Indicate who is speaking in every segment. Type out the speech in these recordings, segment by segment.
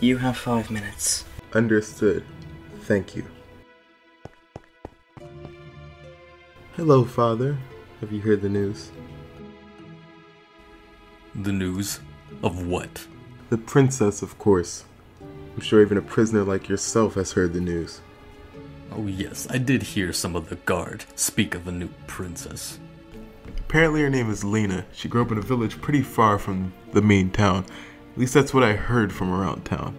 Speaker 1: You have five minutes.
Speaker 2: Understood. Thank you. Hello, Father. Have you heard the news?
Speaker 3: The news? Of what?
Speaker 2: The princess, of course. I'm sure even a prisoner like yourself has heard the news.
Speaker 3: Oh, yes, I did hear some of the guard speak of a new princess.
Speaker 2: Apparently, her name is Lena. She grew up in a village pretty far from the main town. At least that's what I heard from around town.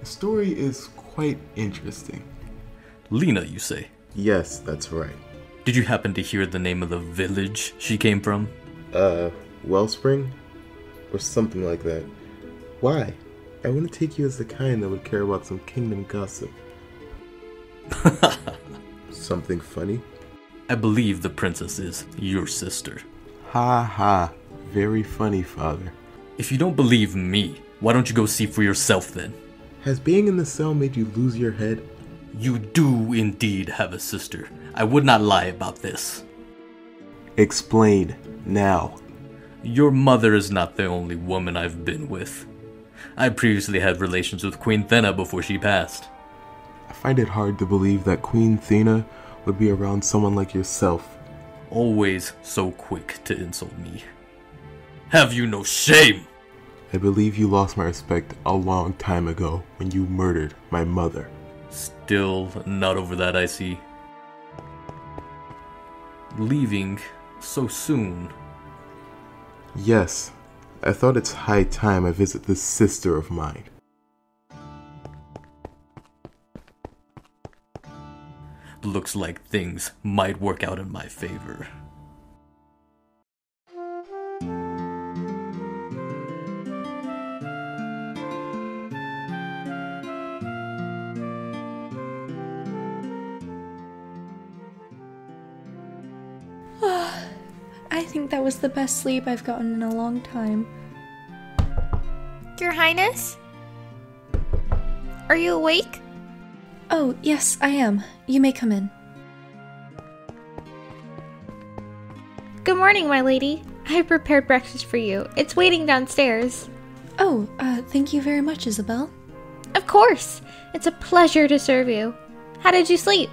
Speaker 2: The story is quite interesting.
Speaker 3: Lena, you say?
Speaker 2: Yes, that's right.
Speaker 3: Did you happen to hear the name of the village she came from?
Speaker 2: Uh, Wellspring? Or something like that. Why? I want to take you as the kind that would care about some kingdom gossip. Something funny?
Speaker 3: I believe the princess is your sister.
Speaker 2: Ha ha. Very funny, father.
Speaker 3: If you don't believe me, why don't you go see for yourself then?
Speaker 2: Has being in the cell made you lose your head?
Speaker 3: You do indeed have a sister. I would not lie about this.
Speaker 2: Explain. Now.
Speaker 3: Your mother is not the only woman I've been with. I previously had relations with Queen Thena before she passed.
Speaker 2: I find it hard to believe that Queen Thena would be around someone like yourself.
Speaker 3: Always so quick to insult me. Have you no shame?
Speaker 2: I believe you lost my respect a long time ago when you murdered my mother.
Speaker 3: Still not over that, I see. Leaving so soon.
Speaker 2: Yes, I thought it's high time I visit this sister of mine.
Speaker 3: Looks like things might work out in my favor.
Speaker 4: I think that was the best sleep I've gotten in a long time.
Speaker 5: Your Highness? Are you awake?
Speaker 4: Oh, yes, I am. You may come in.
Speaker 5: Good morning, my lady. I have prepared breakfast for you. It's waiting downstairs.
Speaker 4: Oh, uh, thank you very much, Isabel.
Speaker 5: Of course. It's a pleasure to serve you. How did you sleep?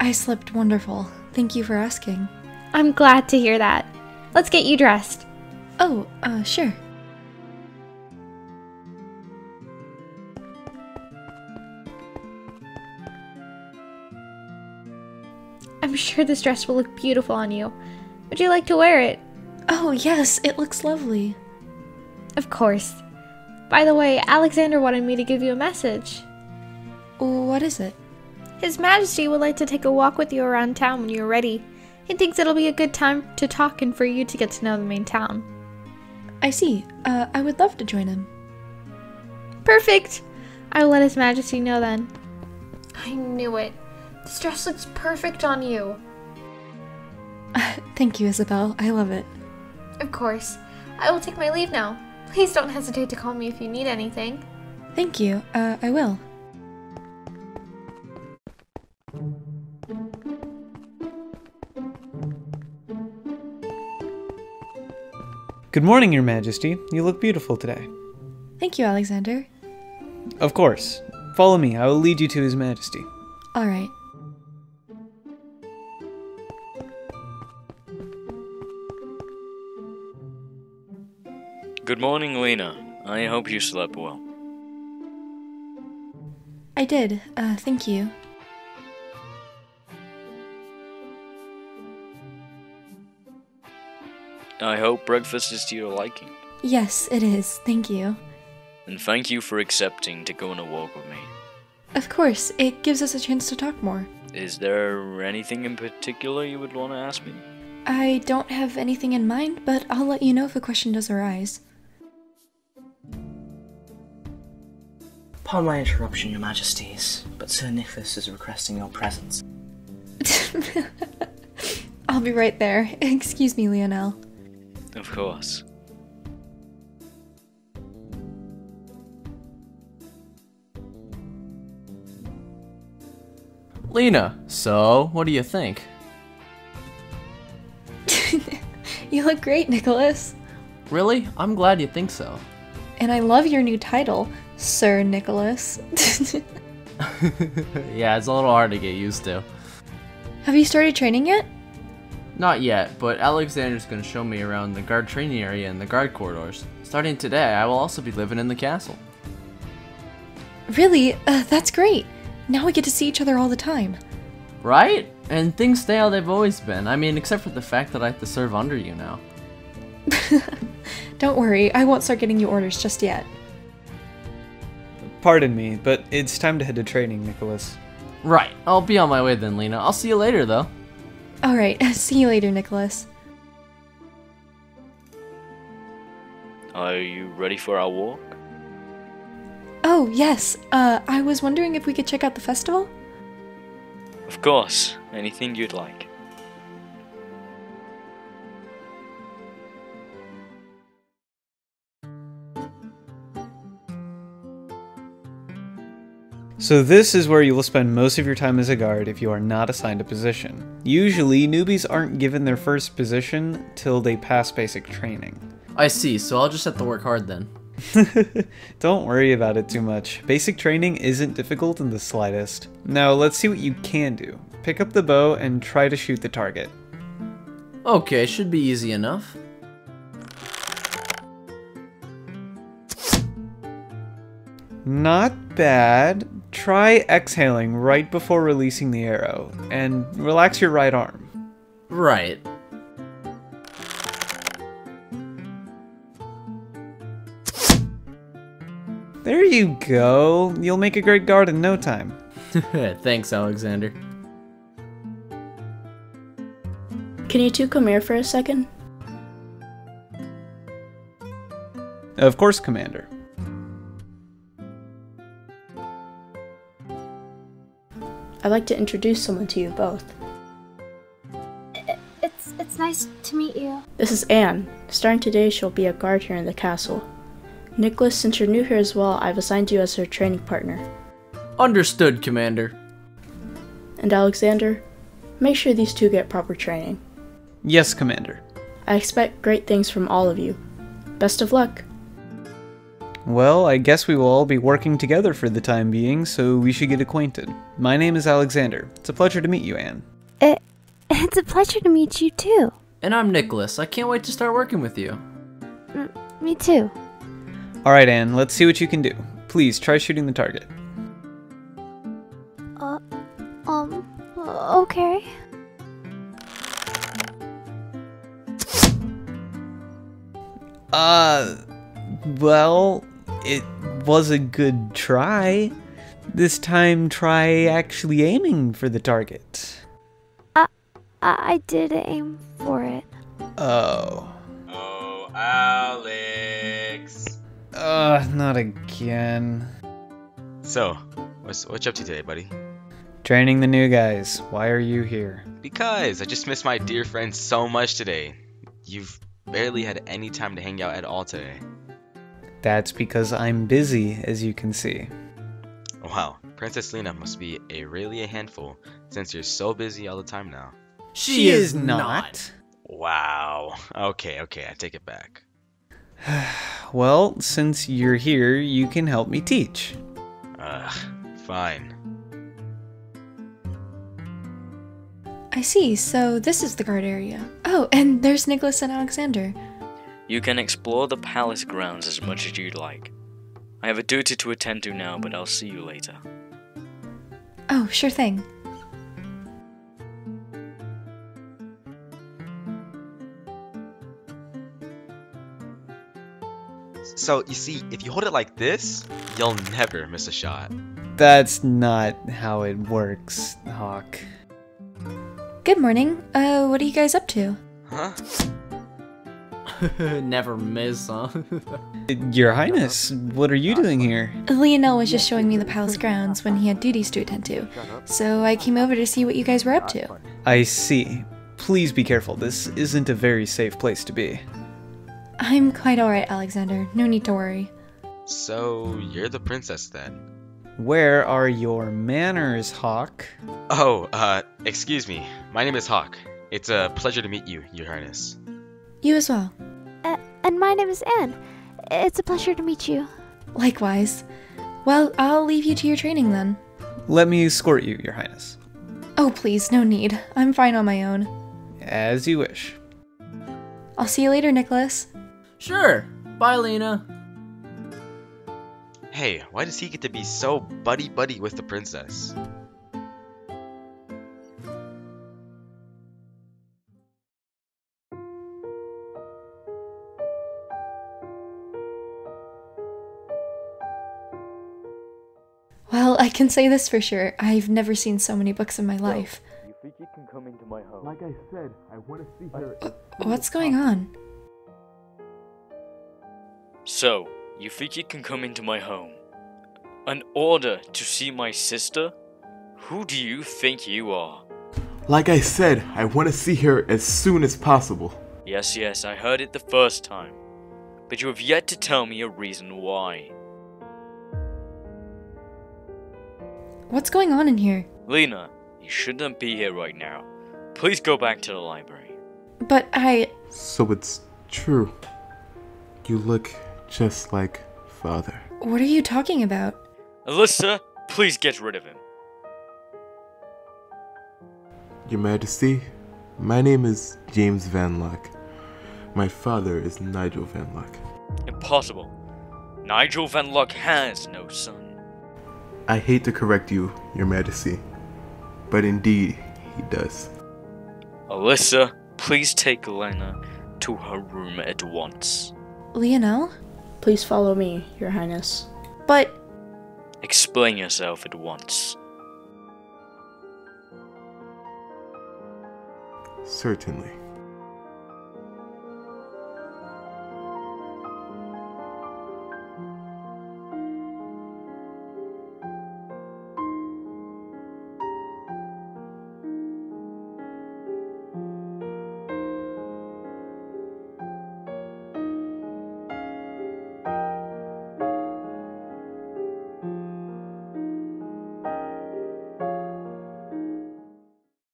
Speaker 4: I slept wonderful. Thank you for asking.
Speaker 5: I'm glad to hear that. Let's get you dressed.
Speaker 4: Oh, uh, sure.
Speaker 5: I'm sure this dress will look beautiful on you. Would you like to wear it?
Speaker 4: Oh, yes, it looks lovely.
Speaker 5: Of course. By the way, Alexander wanted me to give you a message.
Speaker 4: What is it?
Speaker 5: His Majesty would like to take a walk with you around town when you're ready. He thinks it'll be a good time to talk and for you to get to know the main town.
Speaker 4: I see. Uh, I would love to join him.
Speaker 5: Perfect! I will let His Majesty know then. I knew it. This dress looks perfect on you.
Speaker 4: Thank you, Isabel. I love it.
Speaker 5: Of course. I will take my leave now. Please don't hesitate to call me if you need anything.
Speaker 4: Thank you. Uh, I will.
Speaker 6: Good morning, Your Majesty. You look beautiful today.
Speaker 4: Thank you, Alexander.
Speaker 6: Of course. Follow me. I will lead you to His Majesty.
Speaker 4: All right.
Speaker 7: Good morning, Lena. I hope you slept well.
Speaker 4: I did. Uh, thank you.
Speaker 7: I hope breakfast is to your liking.
Speaker 4: Yes, it is. Thank you.
Speaker 7: And thank you for accepting to go on a walk with me.
Speaker 4: Of course, it gives us a chance to talk more.
Speaker 7: Is there anything in particular you would want to ask me?
Speaker 4: I don't have anything in mind, but I'll let you know if a question does arise.
Speaker 1: Pardon my interruption, your majesties, but Sir Nicholas is requesting your presence.
Speaker 4: I'll be right there. Excuse me, Leonel.
Speaker 7: Of course.
Speaker 8: Lena, so what do you think?
Speaker 4: You look great, Nicholas.
Speaker 8: Really? I'm glad you think so.
Speaker 4: And I love your new title, Sir Nicholas.
Speaker 8: yeah, it's a little hard to get used to.
Speaker 4: Have you started training yet?
Speaker 8: Not yet, but Alexander's gonna show me around the guard training area and the guard corridors. Starting today, I will also be living in the castle.
Speaker 4: Really? Uh, that's great. Now we get to see each other all the time.
Speaker 8: Right? And things stay how they've always been. I mean, except for the fact that I have to serve under you now.
Speaker 4: Don't worry, I won't start getting you orders just yet.
Speaker 6: Pardon me, but it's time to head to training, Nicholas.
Speaker 8: Right. I'll be on my way then, Lena. I'll see you later, though.
Speaker 4: Alright, see you later, Nicholas.
Speaker 7: Are you ready for our walk?
Speaker 4: Oh, yes. Uh, I was wondering if we could check out the festival?
Speaker 7: Of course, anything you'd like.
Speaker 6: So this is where you will spend most of your time as a guard if you are not assigned a position. Usually, newbies aren't given their first position till they pass basic training.
Speaker 8: I see, so I'll just have to work hard then.
Speaker 6: Don't worry about it too much. Basic training isn't difficult in the slightest. Now, let's see what you can do. Pick up the bow and try to shoot the target.
Speaker 8: Okay, should be easy enough.
Speaker 6: Not bad. Try exhaling right before releasing the arrow, and relax your right arm.
Speaker 8: Right.
Speaker 6: There you go. You'll make a great guard in no time.
Speaker 8: Thanks, Alexander.
Speaker 9: Can you two come here for a second?
Speaker 6: Of course, Commander.
Speaker 9: I'd like to introduce someone to you both.
Speaker 5: It's it's nice to meet you.
Speaker 9: This is Anne. Starting today, she'll be a guard here in the castle. Nicholas, since you're new here as well, I've assigned you as her training partner.
Speaker 8: Understood, Commander.
Speaker 9: And Alexander, make sure these two get proper training.
Speaker 6: Yes, Commander.
Speaker 9: I expect great things from all of you. Best of luck.
Speaker 6: Well, I guess we will all be working together for the time being, so we should get acquainted. My name is Alexander. It's a pleasure to meet you, Anne.
Speaker 5: It, it's a pleasure to meet you too.
Speaker 8: And I'm Nicholas. I can't wait to start working with you.
Speaker 5: M- me too.
Speaker 6: Alright, Anne, let's see what you can do. Please, try shooting the target.
Speaker 5: Uh, um, okay.
Speaker 6: Uh, well, it was a good try. This time, try actually aiming for the target.
Speaker 5: I, I did aim for it.
Speaker 6: Oh.
Speaker 10: Oh, Alex.
Speaker 6: Uh, not again.
Speaker 10: So, what's what you up to today, buddy?
Speaker 6: Training the new guys. Why are you here?
Speaker 10: Because I just missed my dear friend so much today. You've barely had any time to hang out at all today.
Speaker 6: That's because I'm busy, as you can see.
Speaker 10: Wow, Princess Lena must be a really a handful since you're so busy all the time now.
Speaker 6: She is not.
Speaker 10: Wow. Okay, okay, I take it back.
Speaker 6: Well, since you're here, you can help me teach.
Speaker 10: Ugh, fine.
Speaker 4: I see, so this is the guard area. Oh, and there's Nicholas and Alexander.
Speaker 7: You can explore the palace grounds as much as you'd like. I have a duty to attend to now, but I'll see you later.
Speaker 4: Oh, sure thing.
Speaker 10: So, you see, if you hold it like this, you'll never miss a shot.
Speaker 6: That's not how it works, Hawk.
Speaker 4: Good morning. Uh, what are you guys up to?
Speaker 10: Huh?
Speaker 8: Never miss, huh?
Speaker 6: Your Highness, what are you doing here?
Speaker 4: Leonel was just showing me the palace grounds when he had duties to attend to, so I came over to see what you guys were up to.
Speaker 6: I see. Please be careful, this isn't a very safe place to be.
Speaker 4: I'm quite alright, Alexander. No need to worry.
Speaker 10: So, you're the princess then?
Speaker 6: Where are your manners, Hawk?
Speaker 10: Oh, uh, excuse me. My name is Hawk. It's a pleasure to meet you, Your Highness.
Speaker 4: You as well.
Speaker 5: Uh, and my name is Anne. It's a pleasure to meet you.
Speaker 4: Likewise. Well, I'll leave you to your training then.
Speaker 6: Let me escort you, Your Highness.
Speaker 4: Oh, please, no need. I'm fine on my own.
Speaker 6: As you wish.
Speaker 4: I'll see you later, Nicholas.
Speaker 8: Sure. Bye, Lena.
Speaker 10: Hey, why does he get to be so buddy buddy with the princess?
Speaker 4: I can say this for sure. I've never seen so many books in my life.
Speaker 3: You think you can come into my home?
Speaker 2: Like I said, I want to see her.
Speaker 4: Uh, what's going on?
Speaker 7: So, you think you can come into my home? An order to see my sister? Who do you think you are?
Speaker 2: Like I said, I want to see her as soon as possible.
Speaker 7: Yes, yes, I heard it the first time. But you have yet to tell me a reason why.
Speaker 4: What's going on in here?
Speaker 7: Lena, you shouldn't be here right now. Please go back to the library.
Speaker 4: But I.
Speaker 2: So it's true. You look just like father.
Speaker 4: What are you talking about?
Speaker 7: Alyssa, please get rid of him.
Speaker 2: Your Majesty, my name is James Van Luck. My father is Nigel Van Luck.
Speaker 7: Impossible. Nigel Van Luck has no son.
Speaker 2: I hate to correct you, Your Majesty, but indeed he does.
Speaker 7: Alyssa, please take Lena to her room at once.
Speaker 4: Leonel?
Speaker 9: Please follow me, Your Highness.
Speaker 4: But.
Speaker 7: Explain yourself at once.
Speaker 2: Certainly.